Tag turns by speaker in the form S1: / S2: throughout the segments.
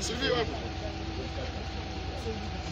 S1: Sevgi var mı? Sevgi.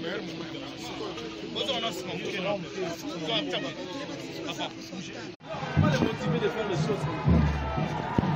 S2: Sylvie wapi? Rudi. Angalia. Weka.
S3: Pour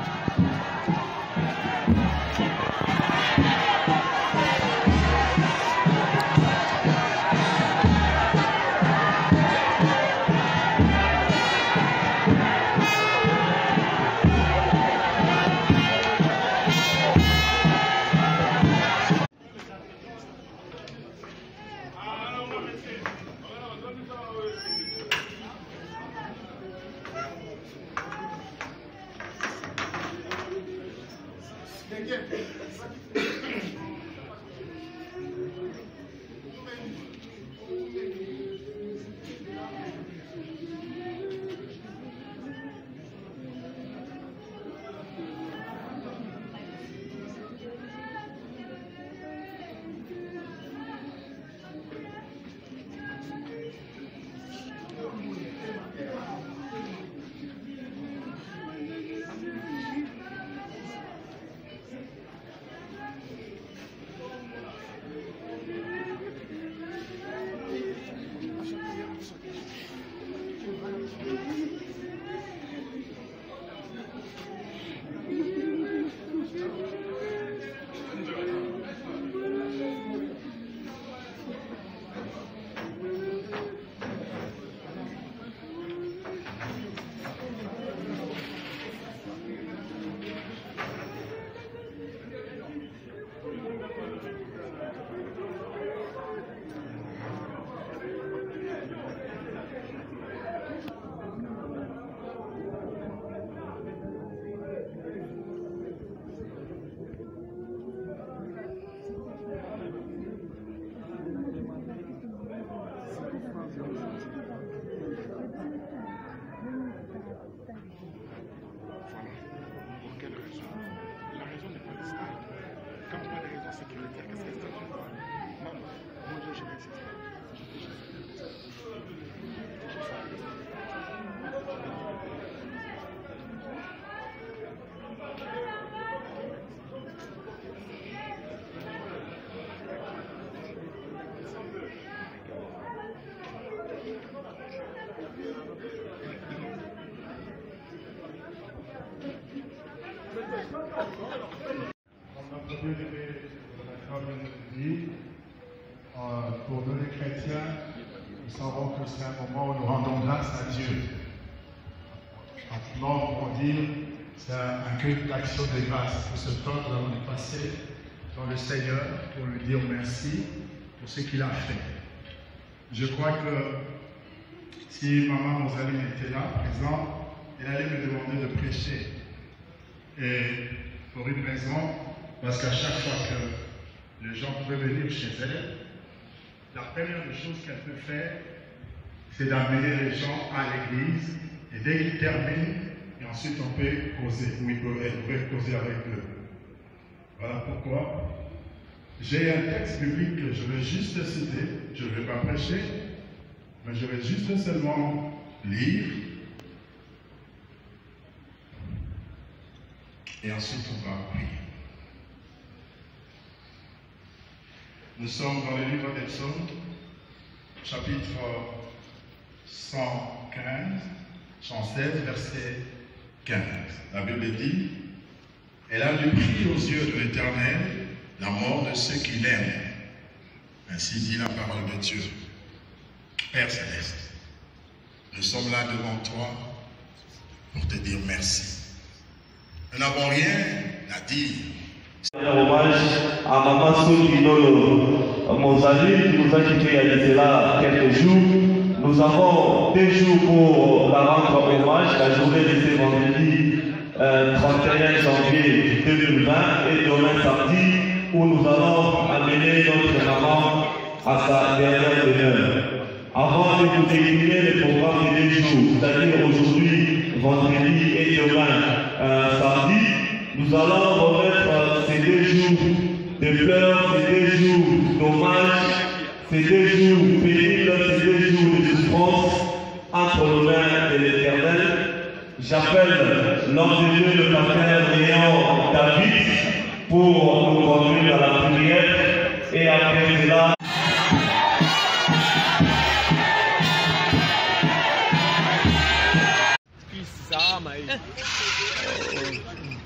S4: pour nous les chrétiens, nous savons que c'est un moment où nous rendons grâce à Dieu. Pratiquement, pour dire, c'est un, culte d'action de grâce. Pour ce temps, nous allons le passer dans le Seigneur pour lui dire merci pour ce qu'il a fait. Je crois que si maman Rosalie était là, présente, elle allait me demander de prêcher. Et pour une raison, parce qu'à chaque fois que les gens pouvaient venir chez elle, la première des choses qu'elle peut faire, c'est d'amener les gens à l'église. Et dès qu'ils terminent, et ensuite on peut causer, ou ils peuvent, elle pouvait causer avec eux. Voilà pourquoi j'ai un texte biblique que je vais juste citer. Je ne vais pas prêcher, mais je vais juste seulement lire. Et ensuite, on va prier. Nous sommes dans le livre des psaumes, chapitre 115, 116, verset 15. La Bible dit Elle a du prix aux yeux de l'Éternel la mort de ceux qui l'aiment. Ainsi dit la parole de Dieu. Père céleste, nous sommes là devant toi pour te dire merci. Nous n'avons rien à dire.
S5: hommage à Maman Sophie Lolo Mozali qui nous a quittés il y a quelques jours. Nous avons deux jours pour la rendre hommage, la journée de ce vendredi euh, 31 janvier 2020 et demain samedi où nous allons amener notre maman à sa dernière demeure. Avant de vous décrire le programme des deux jours, c'est-à-dire aujourd'hui, vendredi et demain, euh, samedi, nous allons remettre euh, ces deux jours de pleurs, ces deux jours d'hommage, ces deux jours pénibles, ces deux jours de souffrance entre les mains de l'éternel. J'appelle l'homme de Dieu, le pasteur Léon David, pour nous conduire à la prière et après cela.
S6: Oh.